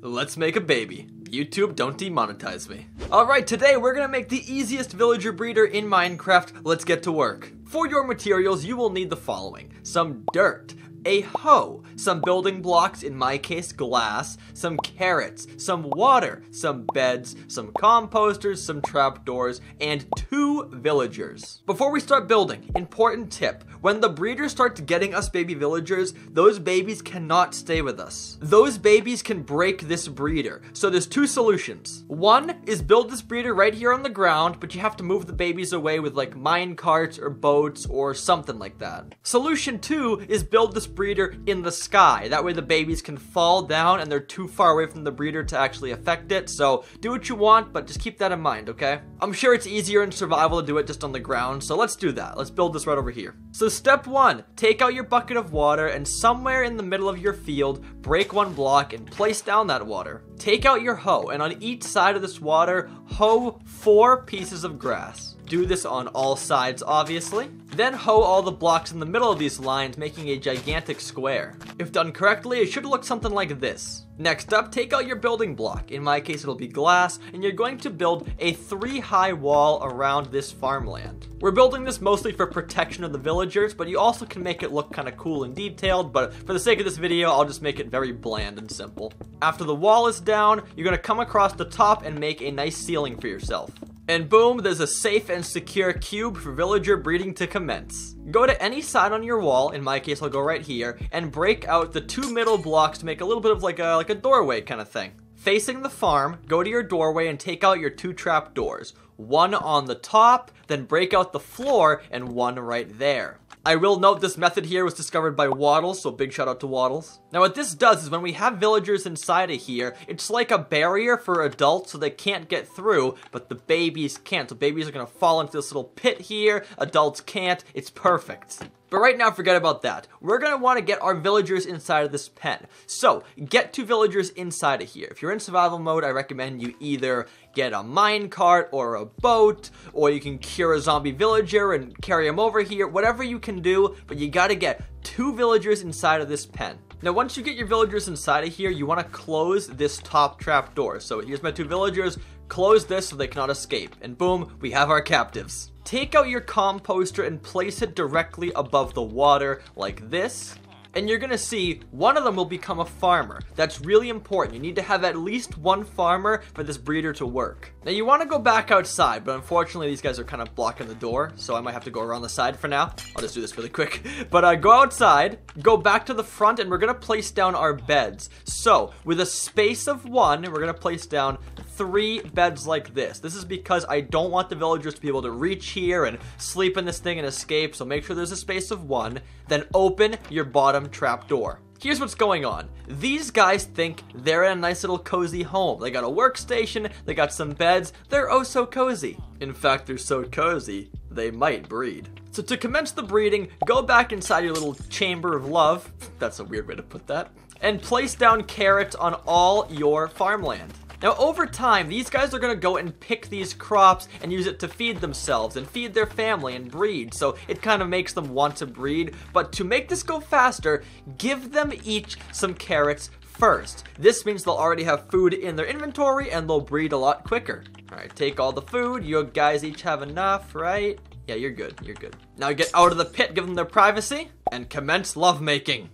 Let's make a baby. YouTube, don't demonetize me. Alright, today we're gonna make the easiest villager breeder in Minecraft. Let's get to work. For your materials, you will need the following. Some dirt, a hoe, some building blocks, in my case glass, some carrots, some water, some beds, some composters, some trapdoors, and two villagers. Before we start building, important tip, when the breeders start getting us baby villagers, those babies cannot stay with us. Those babies can break this breeder. So there's two solutions. One is build this breeder right here on the ground, but you have to move the babies away with like mine carts or boats or something like that. Solution two is build this breeder in the sky. That way the babies can fall down and they're too far away from the breeder to actually affect it. So do what you want, but just keep that in mind, okay? I'm sure it's easier in survival to do it just on the ground, so let's do that. Let's build this right over here. So step one, take out your bucket of water and somewhere in the middle of your field, break one block and place down that water. Take out your hoe and on each side of this water, hoe four pieces of grass. Do this on all sides, obviously. Then hoe all the blocks in the middle of these lines, making a gigantic square. If done correctly, it should look something like this. Next up, take out your building block. In my case, it'll be glass, and you're going to build a three high wall around this farmland. We're building this mostly for protection of the villagers, but you also can make it look kind of cool and detailed, but for the sake of this video, I'll just make it very bland and simple. After the wall is down, you're gonna come across the top and make a nice ceiling for yourself. And boom, there's a safe and secure cube for villager breeding to commence. Go to any side on your wall, in my case I'll go right here, and break out the two middle blocks to make a little bit of like a, like a doorway kind of thing. Facing the farm, go to your doorway and take out your two trap doors. One on the top, then break out the floor, and one right there. I will note this method here was discovered by Waddles, so big shout out to Waddles. Now what this does is when we have villagers inside of here, it's like a barrier for adults so they can't get through, but the babies can't. So babies are gonna fall into this little pit here, adults can't, it's perfect. But right now, forget about that. We're gonna wanna get our villagers inside of this pen. So, get two villagers inside of here. If you're in survival mode, I recommend you either get a mine cart or a boat, or you can cure a zombie villager and carry him over here, whatever you can do, but you gotta get two villagers inside of this pen. Now, once you get your villagers inside of here, you want to close this top trap door. So here's my two villagers. Close this so they cannot escape. And boom, we have our captives. Take out your composter and place it directly above the water like this and you're gonna see one of them will become a farmer. That's really important. You need to have at least one farmer for this breeder to work. Now you wanna go back outside, but unfortunately these guys are kind of blocking the door, so I might have to go around the side for now. I'll just do this really quick. But uh, go outside, go back to the front, and we're gonna place down our beds. So, with a space of one, we're gonna place down three beds like this. This is because I don't want the villagers to be able to reach here and sleep in this thing and escape, so make sure there's a space of one. Then open your bottom trap door. Here's what's going on. These guys think they're in a nice little cozy home. They got a workstation, they got some beds, they're oh so cozy. In fact, they're so cozy, they might breed. So to commence the breeding, go back inside your little chamber of love, that's a weird way to put that, and place down carrots on all your farmland. Now, over time, these guys are gonna go and pick these crops and use it to feed themselves and feed their family and breed, so it kind of makes them want to breed. But to make this go faster, give them each some carrots first. This means they'll already have food in their inventory and they'll breed a lot quicker. All right, take all the food. You guys each have enough, right? Yeah, you're good, you're good. Now get out of the pit, give them their privacy, and commence lovemaking.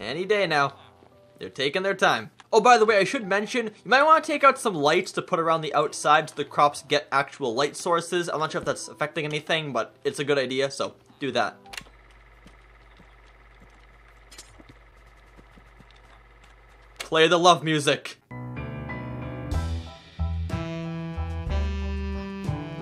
Any day now. They're taking their time. Oh, by the way, I should mention, you might want to take out some lights to put around the outside so the crops get actual light sources. I'm not sure if that's affecting anything, but it's a good idea, so do that. Play the love music.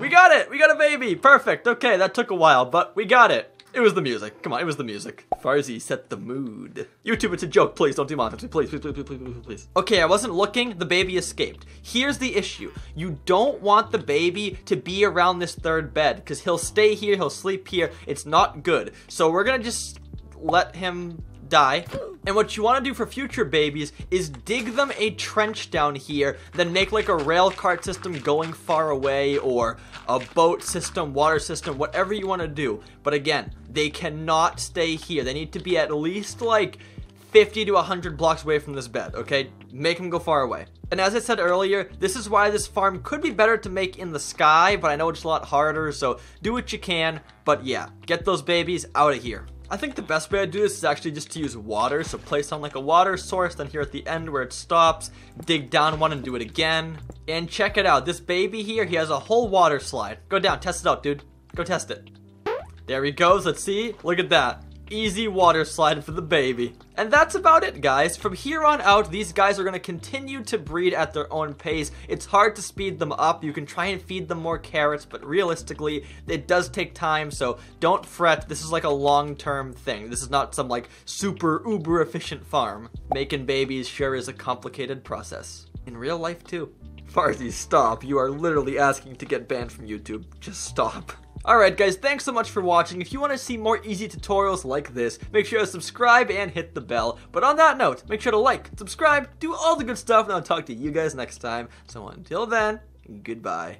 We got it! We got a baby! Perfect! Okay, that took a while, but we got it. It was the music. Come on, it was the music. Farzy set the mood. YouTube, it's a joke. Please don't demonetize me. Please, please, please, please, please, please. Okay, I wasn't looking. The baby escaped. Here's the issue. You don't want the baby to be around this third bed because he'll stay here. He'll sleep here. It's not good. So we're going to just let him die. And what you want to do for future babies is dig them a trench down here, then make like a rail cart system going far away or a boat system, water system, whatever you want to do. But again, they cannot stay here. They need to be at least like 50 to 100 blocks away from this bed, okay? Make them go far away. And as I said earlier, this is why this farm could be better to make in the sky, but I know it's a lot harder, so do what you can. But yeah, get those babies out of here. I think the best way to do this is actually just to use water. So place on like a water source, then here at the end where it stops, dig down one and do it again. And check it out. This baby here, he has a whole water slide. Go down, test it out, dude. Go test it. There he goes. Let's see. Look at that easy water slide for the baby. And that's about it, guys. From here on out, these guys are going to continue to breed at their own pace. It's hard to speed them up. You can try and feed them more carrots, but realistically, it does take time, so don't fret. This is like a long-term thing. This is not some like super uber efficient farm. Making babies sure is a complicated process. In real life, too. Farzy, stop. You are literally asking to get banned from YouTube. Just stop. Alright guys, thanks so much for watching. If you want to see more easy tutorials like this, make sure to subscribe and hit the bell. But on that note, make sure to like, subscribe, do all the good stuff, and I'll talk to you guys next time. So until then, goodbye.